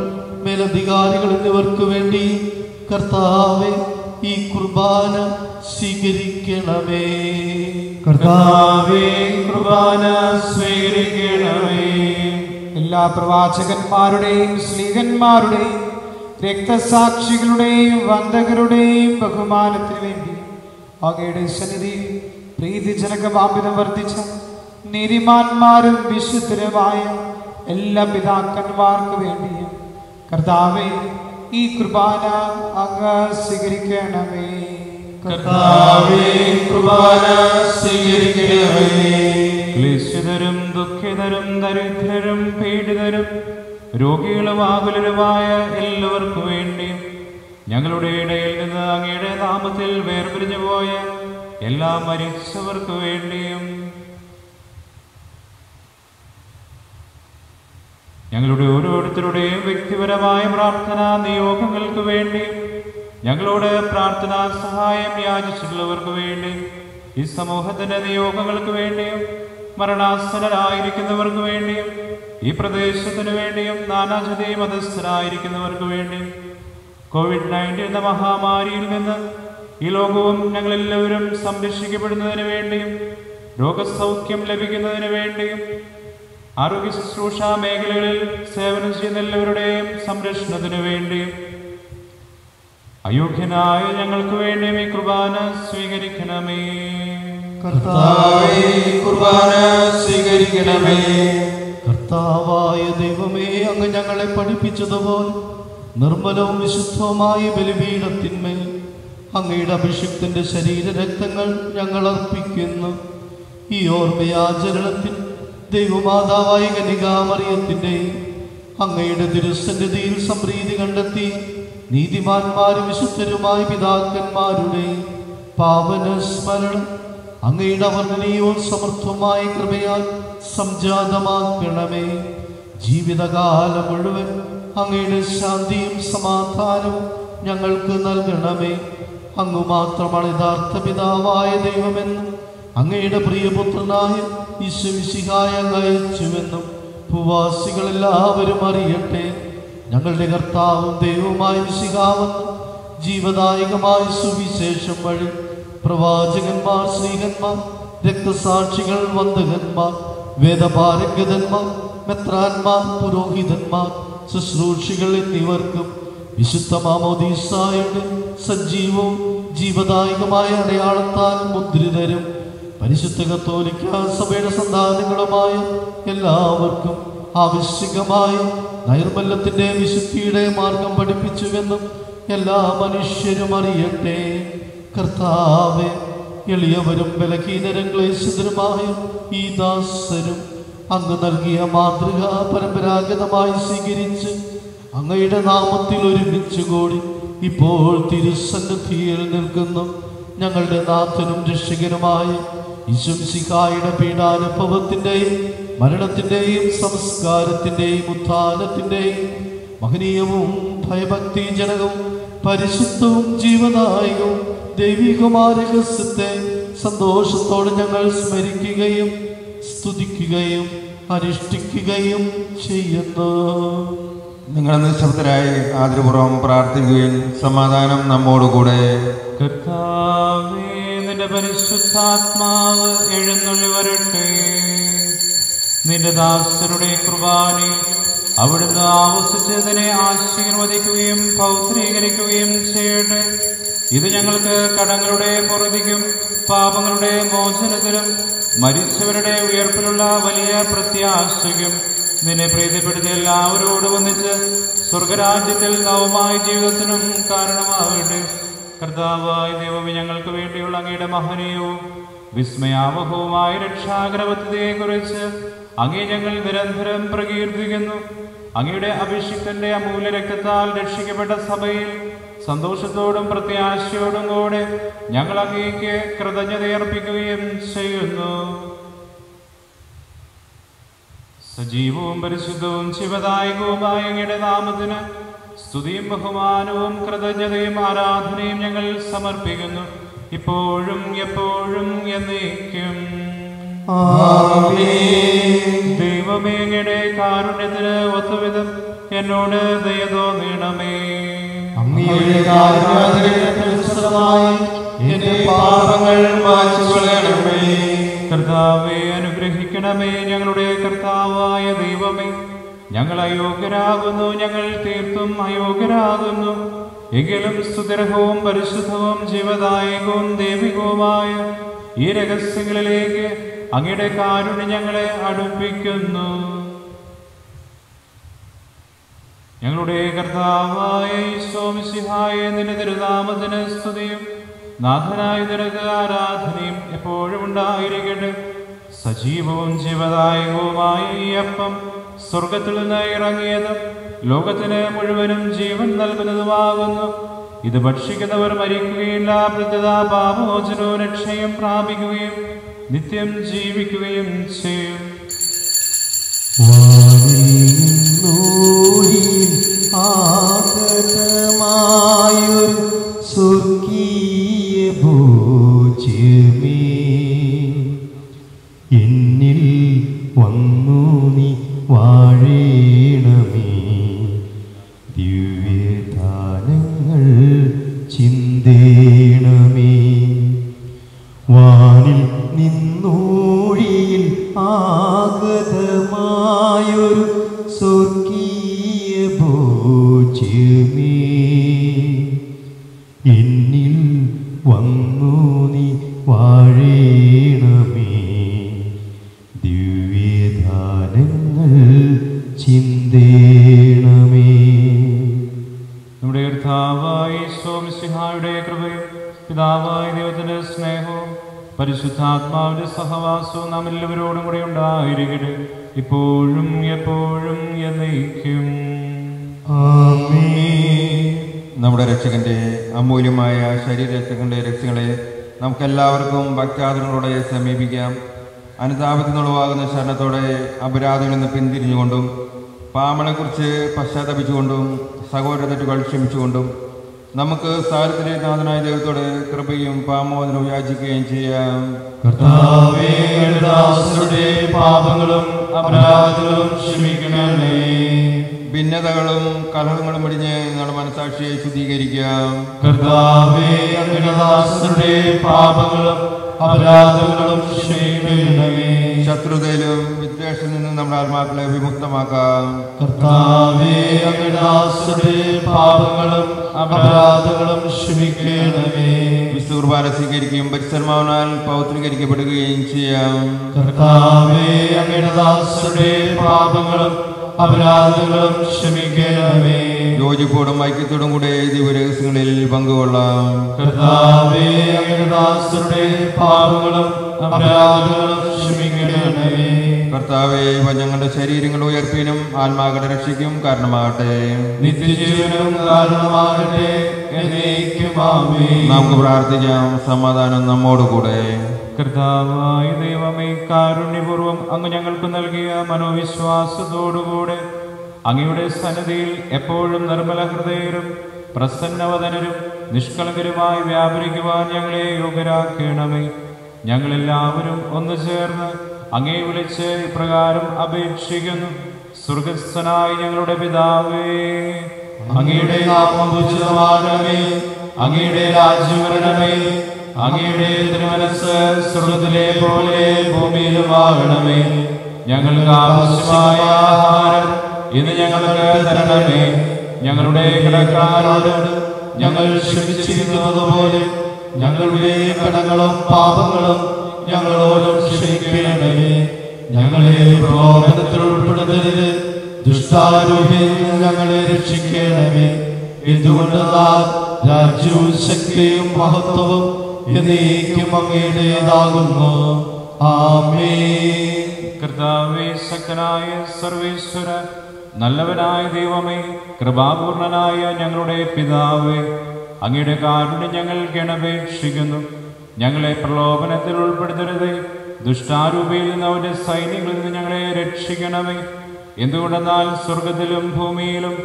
മേലധികാരികൾ എന്നിവർക്ക് വേണ്ടി കർത്താവെ ഈ കുർബാന സ്വീകരിക്കണമേ. കർത്താവേ കുർബാന സ്വീകരിക്കണമേ. എല്ലാ പ്രവാചകന്മാരുടെയും സ്ലീഹന്മാരുടെയും രക്തസാക്ഷികളുടെയും വന്ദകരുടെയും ബഹുമാനത്തിന് വേണ്ടി അങ്ങയുടെ സന്നിധി പ്രീതിജനകമാപിതം വർദ്ധിച്ച നീതിമാന്മാരും വിശുദ്ധരുമായ എല്ലാ പിതാക്കന്മാർക്ക് വേണ്ടിയും കർത്താവെ ഈ കുർബാന അങ്ങ് സ്വീകരിക്കണമേ. കർത്താവേ കുർബാന സ്വീകരിക്കണമേ. ദുഃഖിതരും ദരിദ്രരും പീഡിതരും രോഗികളും ആകുലരുമായ എല്ലാവർക്കും വേണ്ടി ഞങ്ങളുടെ ഇടയിൽ നിന്ന് അങ്ങയുടെ നാമത്തിൽ വേർപിരിഞ്ഞു പോയ എല്ലാ മരിച്ചവർക്ക് വേണ്ടിയും ഞങ്ങളുടെ ഓരോരുത്തരുടെയും വ്യക്തിപരമായ പ്രാർത്ഥനാ നിയോഗങ്ങൾക്ക് വേണ്ടി ഞങ്ങളോട് പ്രാർത്ഥനാ സഹായം യാചിച്ചിട്ടുള്ളവർക്ക് വേണ്ടി ഈ സമൂഹത്തിന്റെ നിയോഗങ്ങൾക്ക് വേണ്ടിയും മരണാസനരായിരിക്കുന്നവർക്ക് വേണ്ടിയും ഈ പ്രദേശത്തിനു വേണ്ടിയും നാനാജതി മതസ്ഥരായിരിക്കുന്നവർക്ക് വേണ്ടിയും കോവിഡ് നയന്റീൻ എന്ന മഹാമാരിയിൽ നിന്ന് ഈ ലോകവും ഞങ്ങളെല്ലാവരും സംരക്ഷിക്കപ്പെടുന്നതിന് വേണ്ടിയും രോഗസൗഖ്യം ലഭിക്കുന്നതിന് വേണ്ടിയും ആരോഗ്യ ശുശ്രൂഷ മേഖലകളിൽ സേവനം ചെയ്യുന്ന എല്ലാവരുടെയും സംരക്ഷണത്തിനു വേണ്ടി അയോഗ്യനായ ഞങ്ങൾക്ക് വേണ്ടി ഈ കുർബാന സ്വീകരിക്കണമേ. കർത്താവേ കുർബാന സ്വീകരിക്കണമേ. കർത്താവായ ദൈവമേ അങ്ങ് ഞങ്ങളെ പഠിപ്പിച്ചതുപോലെ നിർമ്മലവും വിശുദ്ധവുമായ ബലിപീഠത്തിന്മേൽ അങ്ങയുടെ അഭിഷിക്തന്റെ ശരീര രക്തങ്ങൾ ഞങ്ങൾ അർപ്പിക്കുന്നു. ഈ ഓർമ്മയാചരണത്തിൽ ദൈവമാതാവായ കനികാമറിയത്തിന്റെയും അങ്ങയുടെ തിരുസന്നിധിയിൽ സംപ്രീതി കണ്ടെത്തി നീതിമാന്മാരും വിശുദ്ധരുമായ പിതാക്കന്മാരുടെ പാവന സ്മരണം അങ്ങയുടെ അവർണനീയവും സമർത്ഥമായ കൃപയാൽ സംജാതമാക്കണമേ. ജീവിതകാലം മുഴുവൻ അങ്ങയുടെ ശാന്തിയും സമാധാനവും ഞങ്ങൾക്ക് നൽകണമേ. അങ്ങ് മാത്രമാണ് യഥാർത്ഥ പിതാവായ ദൈവമെന്നും അങ്ങയുടെ പ്രിയപുത്രനായ ഈശ്വമിശിഹായ ഭൂവാസികളെല്ലാവരും അറിയട്ടെ. ഞങ്ങളുടെ കർത്താവും ദൈവവുമായ വിശിഹാവെന്നും ജീവദായകമായ സുവിശേഷം വഴി പ്രവാചകന്മാർ ശ്രീകന്മാർ രക്തസാക്ഷികൾ വന്ദകന്മാർ വേദപാരംഗതന്മാർ മെത്രാന്മാർ പുരോഹിതന്മാർ ശുശ്രൂഷികൾ എന്നിവർക്കും വിശുദ്ധ മാമോദീസായുടെ സജീവവും ജീവദായകമായ അടയാളത്താൽ മുദ്രിതരും പരിശുദ്ധ കത്തോലിക്ക സഭയുടെ സന്താനങ്ങളുമായ എല്ലാവർക്കും ആവശ്യകമായി നൈർമല്യത്തിന്റെ വിശുദ്ധിയുടെ മാർഗം പഠിപ്പിച്ചുവെന്നും എല്ലാ മനുഷ്യരും അറിയട്ടെ. കർത്താവെ എളിയവരും ബലഹീനരും ക്ലേശിതരുമായ ഈ ദാസരും അങ്ങ് നൽകിയ മാതൃക പരമ്പരാഗതമായി സ്വീകരിച്ച് അങ്ങയുടെ നാമത്തിൽ ഒരുമിച്ച് കൂടി ഇപ്പോൾ തിരുസന്നിധിയിൽ നിൽക്കുന്നു. ഞങ്ങളുടെ നാഥനും രക്ഷകനുമായ ഈശംസിക്കായുടെ പീഡാനുഭവത്തിന്റെയും മരണത്തിന്റെയും സംസ്കാരത്തിന്റെയും ഉത്ഥാനത്തിന്റെയും മഹനീയവും ഭയഭക്തിജനകവും പരിശുദ്ധവും ജീവദായകവും ദൈവികമായ രഹസ്യത്തെ സന്തോഷത്തോടെ ഞങ്ങൾ സ്മരിക്കുകയും സ്തുതിക്കുകയും അനുഷ്ഠിക്കുകയും ചെയ്യുന്നു. നിങ്ങൾ നിശബ്ദരായി ആദരപൂർവം പ്രാർത്ഥിക്കുകയും സമാധാനം നമ്മോടുകൂടെ. കർത്താവേ പരിശുദ്ധാത്മാവ് എഴുന്നള്ളി വരട്ടെ. നിന്റെ ദാസരുടെ കുർബാനയിൽ അവിടുന്ന് ആവശിച്ചതിനെ ആശീർവദിക്കുകയും പൗത്രീകരിക്കുകയും ചെയ്യട്ടെ. ഇത് ഞങ്ങൾക്ക് കടങ്ങളുടെ പുറതിക്കും പാപങ്ങളുടെ മോചനത്തിനും മരിച്ചവരുടെ ഉയർപ്പിലുള്ള വലിയ പ്രത്യാശയ്ക്കും നിന്നെ പ്രീതിപ്പെടുത്തിയ എല്ലാവരോടും ഒന്നിച്ച് സ്വർഗരാജ്യത്തിൽ നവമായ ജീവിതത്തിനും കാരണമാകട്ടെ. കർത്താവായ ദൈവമേ ഞങ്ങൾക്ക് വേണ്ടിയുള്ള അങ്ങയുടെ മഹനീയവും വിസ്മയാവഹവുമായ രക്ഷാഗ്രപദ്ധതിയെ കുറിച്ച് അങ്ങേ ഞങ്ങൾ നിരന്തരം പ്രകീർത്തിക്കുന്നു. അങ്ങയുടെ അഭിഷിക്തന്റെ അമൂല്യ രക്തത്താൽ രക്ഷിക്കപ്പെട്ട സഭയിൽ സന്തോഷത്തോടും പ്രത്യാശയോടും കൂടെ ഞങ്ങൾ അങ്ങേക്ക് കൃതജ്ഞതയർപ്പിക്കുകയും ചെയ്യുന്നു. സജീവവും പരിശുദ്ധവും ശിവദായകവുമായ അങ്ങയുടെ നാമത്തിന് സ്തുതിയും ബഹുമാനവും കൃതജ്ഞതയും ആരാധനയും ഞങ്ങൾ സമർപ്പിക്കുന്നു. ഇപ്പോഴും എപ്പോഴും എന്നേക്കും. ദൈവമേ അങ്ങയുടെ കാരുണ്യത്തിന് ഒത്തുവിധം എന്നോട് ദയ തോന്നണമേ. അങ്ങയുടെ കാരുണ്യത്തിനുസൃതമായി എന്റെ പാപങ്ങൾ കർത്താവെ അനുഗ്രഹിക്കണമേ ഞങ്ങളുടെ കർത്താവായ ദൈവമേ. ഞങ്ങൾ അയോഗ്യരാകുന്നു ഞങ്ങൾ തീർത്തും അയോഗ്യരാകുന്നു. എങ്കിലും സുദർഹവും പരിശുദ്ധവും ജീവദായകവും ദൈവികവുമായ ഈ രഹസ്യങ്ങളിലേക്ക് അങ്ങയുടെ കാരുണ്യം ഞങ്ങളെ അടുപ്പിക്കുന്നു. ഞങ്ങളുടെ കർത്താവായ സോമിസിഹായ നിന്റെ സ്തുതിയും. നാഥനായ നിനക്ക് ആരാധനയും എപ്പോഴും ഉണ്ടായിരിക്കട്ടെ. സജീവവും ജീവദായകവുമായ അപ്പം സ്വർഗത്തിൽ നിന്ന് ഇറങ്ങിയത് ലോകത്തിന് മുഴുവനും ജീവൻ നൽകുന്നതുമാകുന്നു. ഇത് ഭക്ഷിക്കുന്നവർ മരിക്കുകയില്ല പ്രത്യതാ പാപോചനോ രക്ഷയും പ്രാപിക്കുകയും നിത്യം ജീവിക്കുകയും ചെയ്യും. ആകമായൊരു സ്വർഗീയ ഭോജ്യമേ. കർത്താവായ സോമസിഹായുടെ കൃപയും പിതാവായ ദൈവത്തിന്റെ സ്നേഹവും പരിശുദ്ധാത്മാവിന്റെ സഹവാസവും നാം എല്ലാവരോടും കൂടെ ഉണ്ടായിരിക്കട്ടെ. ഇപ്പോഴും എപ്പോഴും എന്നേക്കും. നമ്മുടെ രക്ഷകന്റെ അമൂല്യമായ ശരീരരക്ഷകന്റെ രക്ഷകളെ നമുക്കെല്ലാവർക്കും ഭക്താദരങ്ങളോടെ സമീപിക്കാം. അനുതാപത്തിനുളവാകുന്ന ശരണത്തോടെ അപരാധങ്ങളിൽ നിന്ന് പിന്തിരിഞ്ഞുകൊണ്ടും പാമളെക്കുറിച്ച് പശ്ചാത്തപിച്ചുകൊണ്ടും സഹോദര തെറ്റുകൾ ക്ഷമിച്ചുകൊണ്ടും നമുക്ക് സാരത്തിലെ നാഥനായ ദൈവത്തോട് കൃപയും പാമോദനവും യാചിക്കുകയും ചെയ്യാം. കർത്താവേ പാപങ്ങളും അപരാധങ്ങളും ക്ഷമിക്കണമേ. ഭിന്നതകളും കലഹങ്ങളും ഒടിഞ്ഞ് നിങ്ങളുടെ മനസാക്ഷിയെ ശുദ്ധീകരിക്കാം. കർത്താവേ പാപങ്ങളും അപരാധങ്ങളും ക്ഷമിക്കണമേ. ശത്രുതയിലും വിദ്വേഷത്തിൽ നിന്നും നമ്മുടെ ആത്മാക്കളെ വിമുക്തമാക്കാം. കർത്താവേ ദാസരുടെ പാപങ്ങളും അപരാധങ്ങളും ക്ഷമിക്കണമേ. വിശുദ്ധ കുർബാന സ്വീകരിക്കുകയും പരിസരമാവനാൽ പൗത്രീകരിക്കപ്പെടുകയും ചെയ്യാം. കർത്താവേ ദാസരുടെ പാപങ്ങളും അപരാധങ്ങളും ക്ഷമിക്കണമേ. യോജിപ്പോടും ഐക്യത്തോടും കൂടെ ദിവരഹസ്യങ്ങളിൽ പങ്കുകൊള്ളാം. കർത്താവേ ദാസരുടെ പാപങ്ങളും അപരാധങ്ങളും ക്ഷമിക്കണമേ. കർത്താവെ ഞങ്ങളുടെ ശരീരങ്ങൾ ഉയർപ്പിനും ആത്മാക്കളുടെ രക്ഷയ്ക്കും കാരണമാകട്ടെ. നിത്യജീവനും കാരണമാകട്ടെ. എന്നേക്കും ആമേൻ. നമുക്ക് പ്രാർത്ഥിക്കാം. സമാധാനം നമ്മോടുകൂടെ. കർത്താവായ ദൈവമേ കാരുണ്യപൂർവം അങ്ങ് ഞങ്ങൾക്ക് നൽകിയ മനോവിശ്വാസത്തോടുകൂടെ അങ്ങയുടെ സന്നദ്ധിയിൽ എപ്പോഴും നിർമ്മല ഹൃദയരും പ്രസന്നവതനരും നിഷ്കളങ്കരുമായി വ്യാപരിക്കുവാൻ ഞങ്ങളെ യോഗ്യരാക്കണമേ. ഞങ്ങളെല്ലാവരും ഒന്നു ചേർന്ന് അങ്ങേ വിളിച്ച് ഇപ്രകാരം അപേക്ഷിക്കുന്നു. സ്വർഗസ്ഥനായ ഞങ്ങളുടെ പിതാവേ അങ്ങയുടെ നാമം അങ്ങയുടെ രാജ്യം അങ്ങയുടെ തിരുമനസ് സ്വർഗത്തിലെ പോലെ ഭൂമിയിലുമാകണമേ ഞങ്ങൾക്ക് ആവശ്യമായ ആഹാരം ഇന്ന് ഞങ്ങൾക്ക് തരണമേ. ഞങ്ങളുടെ കിടക്കാരോട് ഞങ്ങൾ ക്ഷമിച്ചിരിക്കുന്നത് പോലെ ഞങ്ങളുടെ കടങ്ങളും പാപങ്ങളും ഞങ്ങളോടും ക്ഷമിക്കണമേ. ഞങ്ങളെ പ്രലോഭനത്തിൽ ഉൾപ്പെടുത്തരുത്. ദുഷ്ടാരൂപിയിൽ നിന്ന് ഞങ്ങളെ രക്ഷിക്കണമേ. എന്തുകൊണ്ടെന്നാൽ രാജ്യവും ശക്തിയും മഹത്വവും എന്നേക്കും അങ്ങയുടേതാകുന്നു. ആമേ കർത്താവേ സർവേശ്വര നല്ലവനായ ദൈവമേ കൃപാപൂർണനായ ഞങ്ങളുടെ പിതാവേ അങ്ങയുടെ കാരുണ്യം ഞങ്ങൾ ഗണപേക്ഷിക്കുന്നു. ഞങ്ങളെ പ്രലോഭനത്തിൽ ഉൾപ്പെടുത്തരുത് ദുഷ്ടാരൂപയിൽ നിന്ന് അവന്റെ സൈന്യങ്ങളിൽ നിന്ന് ഞങ്ങളെ രക്ഷിക്കണമേ. എന്തുകൊണ്ടെന്നാൽ സ്വർഗത്തിലും ഭൂമിയിലും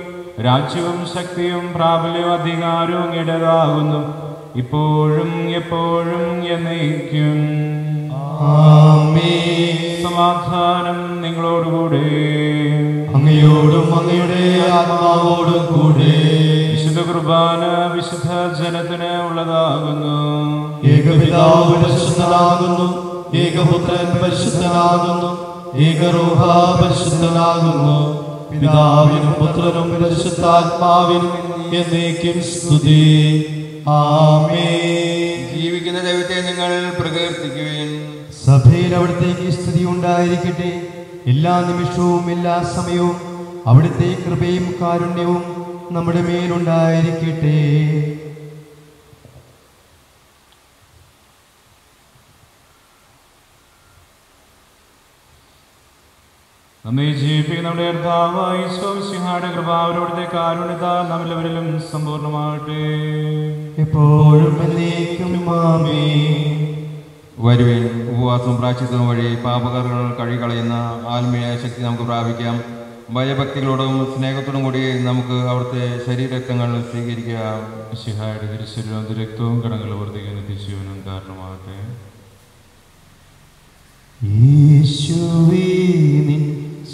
രാജ്യവും ശക്തിയും പ്രാബല്യവും അധികാരവും അങ്ങയുടേതാകുന്നു. ഇപ്പോഴും എപ്പോഴും എന്നേക്കും. സമാധാനം നിങ്ങളോടുകൂടെ. അങ്ങയോടും അങ്ങയുടെ ആത്മാവോടും കൂടെ. വിശുദ്ധ കുർബാന വിശുദ്ധ ജനത്തിന് ഉള്ളതാകുന്നു. ഏകപിതാവ് പരിശുദ്ധനാകുന്നു. ഏകപുത്രൻ പരിശുദ്ധനാകുന്നു. ഏകരൂഹ പരിശുദ്ധനാകുന്നു. പിതാവിനും പുത്രനും പരിശുദ്ധാത്മാവിനും എന്നേക്കും സ്തുതി. ജീവിക്കുന്ന ദൈവത്തെ നിങ്ങൾ പ്രകീർത്തിക്കുകയും സഭയിൽ അവിടത്തേക്ക് സ്ഥിതി ഉണ്ടായിരിക്കട്ടെ. എല്ലാ നിമിഷവും എല്ലാ സമയവും അവിടുത്തെ കൃപയും കാരുണ്യവും നമ്മുടെ മേലുണ്ടായിരിക്കട്ടെ. നമ്മെ ജീവിപ്പിക്കുന്ന നമ്മുടെ കർത്താവായി കൃപ അവരോടത്തെ കാരുണ്യതാൽ നമ്മളെവരിലും സമ്പൂർണമാകട്ടെ എപ്പോഴും എന്നേക്കും ഉപവാസം വരുവിൻ ഉപവാസവും പ്രാച്ചിത്വവും വഴി പാപകറുകൾ കഴികളയുന്ന ആത്മീയ ശക്തി നമുക്ക് പ്രാപിക്കാം. ഭയഭക്തികളോടും സ്നേഹത്തോടും കൂടി നമുക്ക് അവിടുത്തെ ശരീരരക്തങ്ങൾ സ്വീകരിക്കാം സിഹായുടെ തിരുശരീരവും രക്തവും കടങ്ങൾ വർദ്ധിക്കുന്ന നിത്യജീവനും കാരണമാകട്ടെ. യേശുവേ നിൻ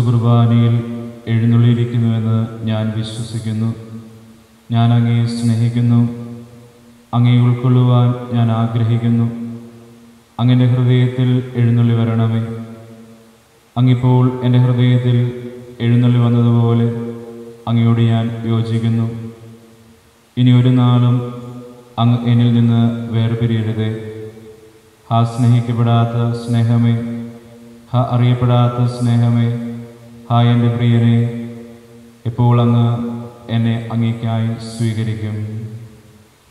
വിശുദ്ധ കുർബാനയിൽ എഴുന്നള്ളിയിരിക്കുന്നുവെന്ന് ഞാൻ വിശ്വസിക്കുന്നു. ഞാൻ അങ്ങയെ സ്നേഹിക്കുന്നു. അങ്ങയെ ഉൾക്കൊള്ളുവാൻ ഞാൻ ആഗ്രഹിക്കുന്നു. അങ്ങന്റെ ഹൃദയത്തിൽ എഴുന്നള്ളി വരണമേ. അങ്ങിപ്പോൾ എന്റെ ഹൃദയത്തിൽ എഴുന്നള്ളി വന്നതുപോലെ അങ്ങയോട് ഞാൻ യോജിക്കുന്നു. ഇനി ഒരു നാളും അങ്ങ് എന്നിൽ നിന്ന് വേർപിരിയരുതേ. ഹാ സ്നേഹിക്കപ്പെടാത്ത സ്നേഹമേ. ഹ അറിയപ്പെടാത്ത സ്നേഹമേ. ഹാ എന്റെ പ്രിയനെ എപ്പോൾ അങ്ങ് എന്നെ അങ്ങേക്കായി സ്വീകരിക്കും?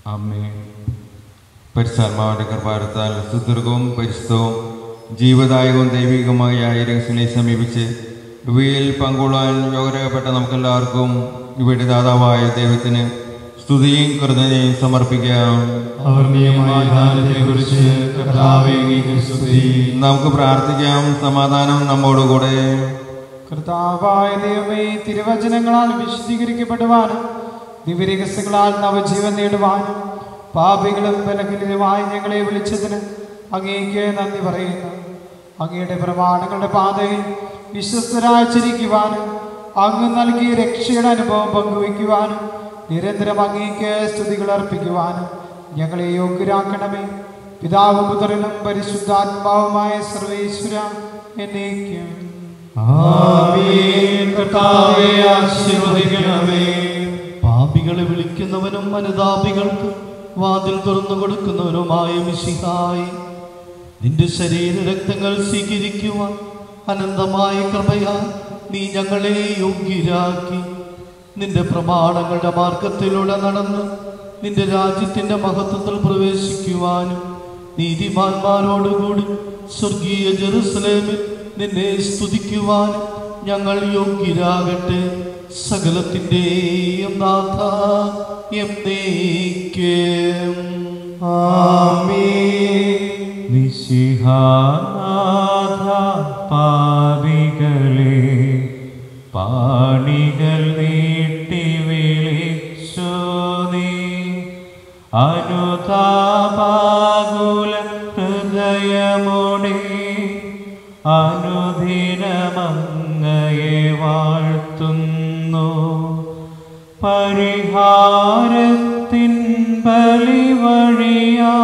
അമ്മേ പരിസാത്മാവിന്റെ കൃപാരത്താൽ സുദീർഘവും പരിശുദ്ധവും ജീവദായകവും ദൈവികവുമായ ഈ രഹസ്യങ്ങളെ സമീപിച്ച് ഇവയിൽ പങ്കുകൊള്ളാൻ യോഗ്യരാകപ്പെട്ട നമുക്കെല്ലാവർക്കും ഇവയുടെ ദാതാവായ ദൈവത്തിന് സ്തുതിയും കൃതജ്ഞതയും സമർപ്പിക്കാം. നമുക്ക് പ്രാർത്ഥിക്കാം സമാധാനം നമ്മോടുകൂടെ. കർത്താവായ ദൈവമേ തിരുവചനങ്ങളാൽ വിശദീകരിക്കപ്പെടുവാനും ദിവ്യരഹസ്യങ്ങളാൽ നവജീവൻ നേടുവാൻ പാപികളും ബലഹീനരുമായി ഞങ്ങളെ വിളിച്ചതിന് അങ്ങേക്ക് നന്ദി പറയുന്നു. അങ്ങയുടെ പ്രമാണങ്ങളുടെ പാതയിൽ വിശ്വസ്തരാചരിക്കുവാൻ അങ്ങ് നൽകിയ രക്ഷയുടെ അനുഭവം പങ്കുവയ്ക്കുവാനും നിരന്തരം അങ്ങേക്ക് സ്തുതികൾ അർപ്പിക്കുവാനും ഞങ്ങളെ യോഗ്യരാക്കണമേ. പിതാവ് പുത്രനും പരിശുദ്ധാത്മാവുമായ സർവേശ്വര എന്നേക്കും. പാപികളെ വിളിക്കുന്നവനും അനുതാപികൾക്ക് വാതിൽ തുറന്നു കൊടുക്കുന്നവനുമായ മിശിഹായി. നിന്റെ ശരീര രക്തങ്ങൾ സ്വീകരിക്കുവാൻ അനന്തമായ കൃപയാൽ നീ ഞങ്ങളെ യോഗ്യരാക്കി. നിന്റെ പ്രമാണങ്ങളുടെ മാർഗത്തിലൂടെ നടന്ന് നിന്റെ രാജ്യത്തിന്റെ മഹത്വത്തിൽ പ്രവേശിക്കുവാനും നീതിമാന്മാരോടുകൂടി സ്വർഗീയ ജെറുസലേമിൽ നിന്നെ സ്തുതിക്കുവാൻ ഞങ്ങൾ യോഗ്യരാകട്ടെ. സകലത്തിന്റെയും നാഥ എന്നേക്കും നിശിഹാനാഥ പാപികളെ പാണികൾ നീട്ടി വിളിച്ചു നീ? അനുതാപാകുല ഹൃദയമോടെ അനുദിനമങ്ങയെ വാഴ്ത്തുന്നു. പരിഹാരത്തിൻ ബലി വഴിയാ